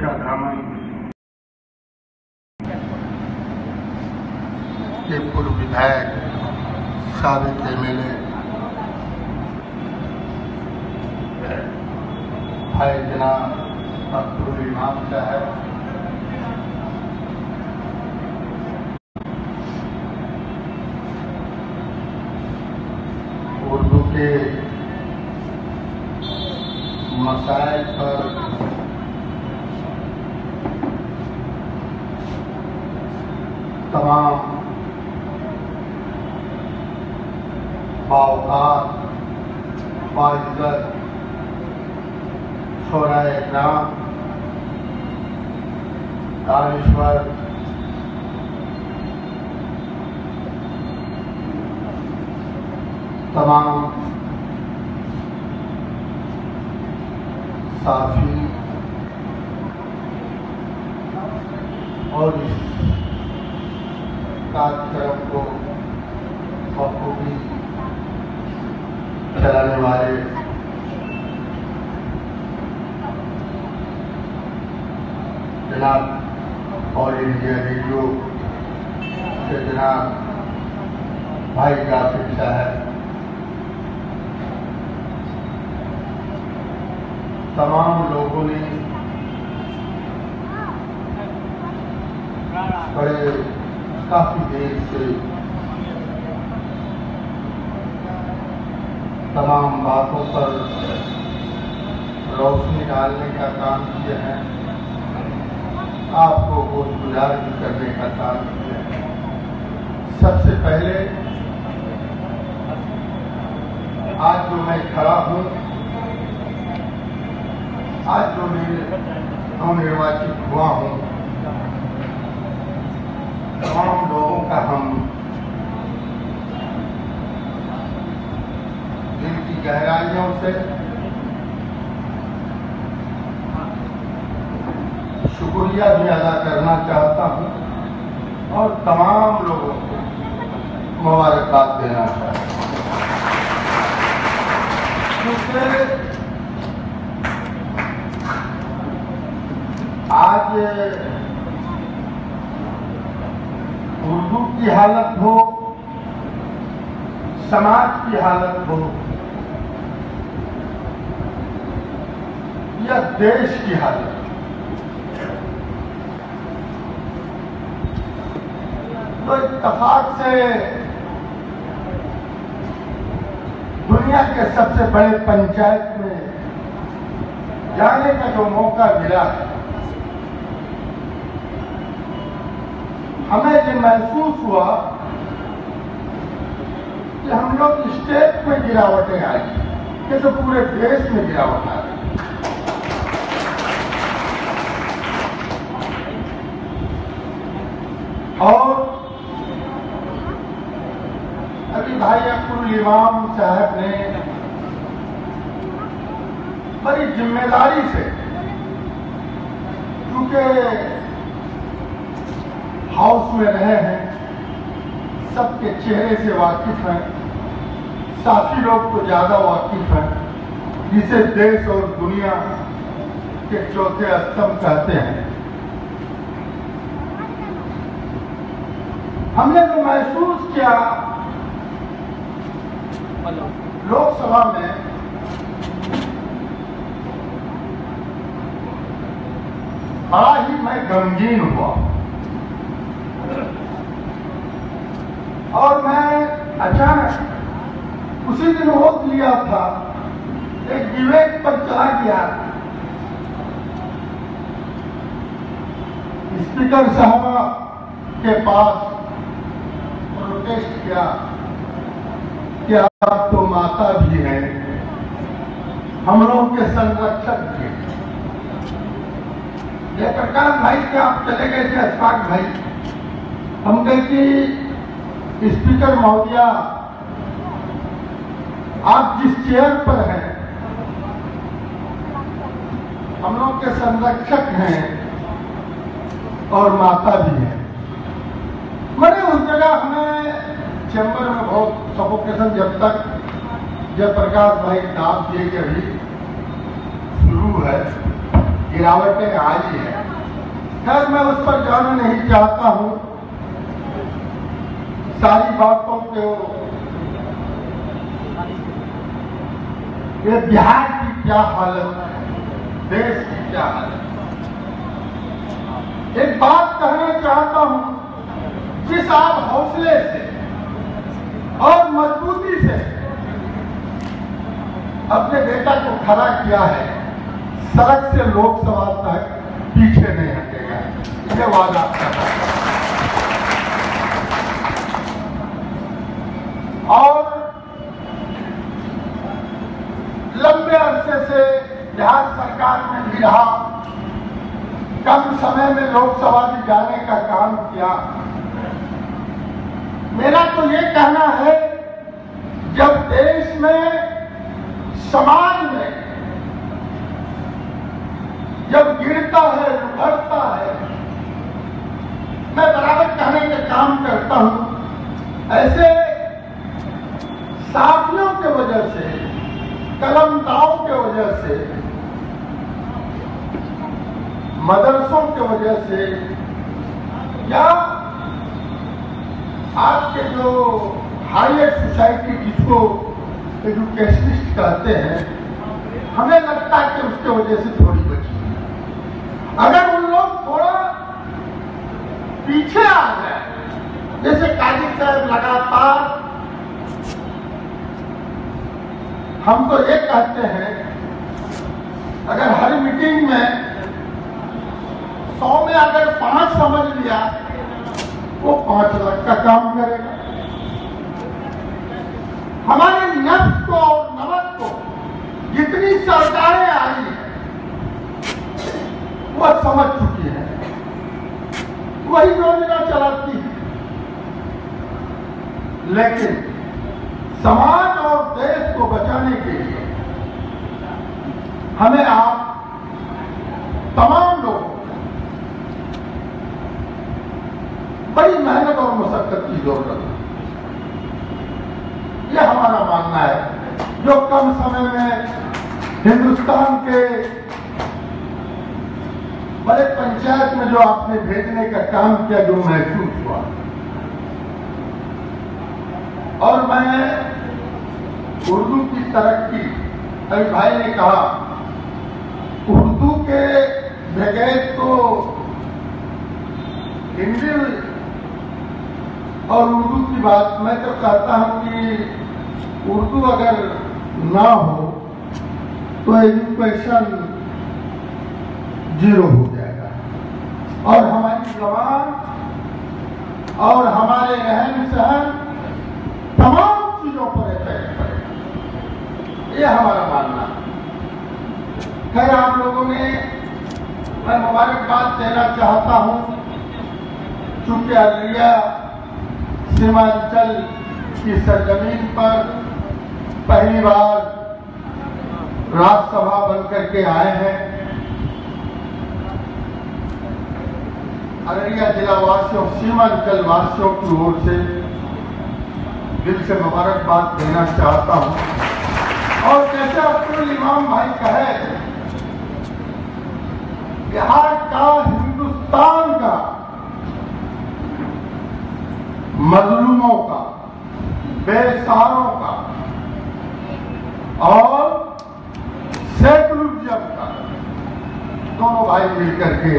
کا دامن کے پورو ودھایک سابق ایم ایل بھائی جناب ڈاکٹر امام صاحب تمام باوقات باعزت شعرائے اکرام دانشور تمام صافی اور اس کار کرم کو مقبوبی چلانے والے جناب اور انڈیا ریڈیو سے جناب بھائی قاسم صاحب تمام لوگوں نے بڑے کافی دیر سے تمام باتوں پر روشنی ڈالنے کا کام کیا ہے، آپ کو گوشت گزار بھی کرنے کا کام کیا ہے۔ سب سے پہلے، آج جو میں کھڑا ہوں، آج جو میں نواچت ہوا ہوں تمام لوگوں کا ہم دل کی گہرائیوں سے شکریہ بھی ادا کرنا چاہتا ہوں اور تمام لوگوں کو مبارکباد دینا چاہتا ہوں۔ کیونکہ آج کی حالت ہو، سماج کی حالت ہو، یا دیش کی حالت تو اتفاق سے دنیا کے سب سے بڑے پنچایت میں جانے کا جو موقع ملا ہے ہمیں یہ محسوس ہوا کہ ہم لوگ اسٹیٹ میں گراوٹیں آئی جیسے پورے دیش میں گراوٹ آ رہی اور ابھی بھائی اکبر صاحب نے بڑی ذمہ داری سے کیونکہ ہاؤس میں رہے ہیں، سب کے چہرے سے واقف ہیں۔ ساتھی لوگ کو زیادہ واقف ہیں۔ جسے دیش اور دنیا کے چوتھے استم کہتے ہیں۔ ہم نے تو محسوس کیا۔ لوک سبھا میں بڑا ہی میں گمگین ہوا۔ اور میں اچانک اسی دن ہوت لیا تھا، ایک وویک پر چلا گیا۔ اسپیکر صاحبہ کے پاس پروٹیسٹ کیا کہ آپ تو ماتا بھی ہیں، ہم لوگ کے سنرکشک تھے یہ پرکاش بھائی کہ آپ چلے گئے تھے اشفاق بھائی۔ ہم گئے کہ اسپیکر مہودیا آپ جس چیئر پر ہیں، ہم لوگ کے سنرکشک ہیں اور ماتا بھی ہیں۔ بڑے اس جگہ ہمیں چیمبر میں بہت سفوکیشن جب تک جب پرکاش بھائی نام دیے کے ابھی شروع ہے، گراوٹیں آئی ہے خیر، میں اس پر جانا نہیں چاہتا ہوں۔ ساری باتوں ہو۔ یہ بہار کی کیا حالت ہے؟ دیش کی کیا حالت ایک بات کہنا چاہتا ہوں، جس آپ حوصلے سے اور مضبوطی سے اپنے بیٹا کو کھڑا کیا ہے، سڑک سے لوک سبھا تک پیچھے نہیں ہٹے گا۔ یہ وعدہ کرتا ہے۔ اور لمبے عرصے سے بہار سرکار میں بھی رہا۔ کم سمے میں لوک سبھا میں جانے کا کام کیا۔ میرا تو یہ کہنا ہے، جب دیش میں سماج مدرسوں کی وجہ سے یا آپ کے جو ہائر سوسائٹی جس کو ایڈوکیشنسٹ کہتے ہیں، ہمیں لگتا ہے کہ اس کے وجہ سے تھوڑی بچی اگر ان لوگ تھوڑا پیچھے آ جائے جیسے کاجی صاحب لگاتار ہم تو یہ کہتے ہیں میٹنگ میں سو میں اگر پانچ سمجھ لیا وہ پانچ لاکھ کا کام کرے گا۔ ہمارے نفس کو اور نمک کو جتنی سرکاریں آئی وہ سمجھ چکی ہے وہی یوجنا چلاتی ہے لیکن سماج اور دیش کو بچانے کے لیے ہمیں آپ تمام لوگ بڑی محنت اور مشقت کی ضرورت ہے۔ یہ ہمارا ماننا ہے۔ جو کم سمے میں ہندوستان کے بڑے پنچایت میں جو آپ نے بھیجنے کا کام کیا جو محسوس ہوا۔ اور میں اردو کی ترقی ابھی بھائی نے کہا، اردو کے ڈکیت کو ہندی اور اردو کی بات میں تو کہتا ہوں کہ اردو اگر نہ ہو تو ایجوکیشن زیرو ہو جائے گا۔ اور ہماری زبان اور ہمارے رہن سہن تمام چیزوں پر افیکٹ پڑے گا۔ یہ ہمارا ماننا۔ ہے خیر، آپ لوگوں نے میں مبارکباد دینا چاہتا ہوں۔ چونکہ علیہ سیمانچل کی سرزمین پر پہلی بار راج سبھا بن کر کے آئے ہیں۔ اریا ضلع واسیوں سیمانچل واسیوں کی اور سے دل سے مبارکباد دینا چاہتا ہوں۔ اور جیسے عبد الامام بھائی کہے بہار کا، ہندوستان کا، مظلوموں کا بے ساروں کا، اور سیکولرزم کا۔ دونوں بھائی مل کر کے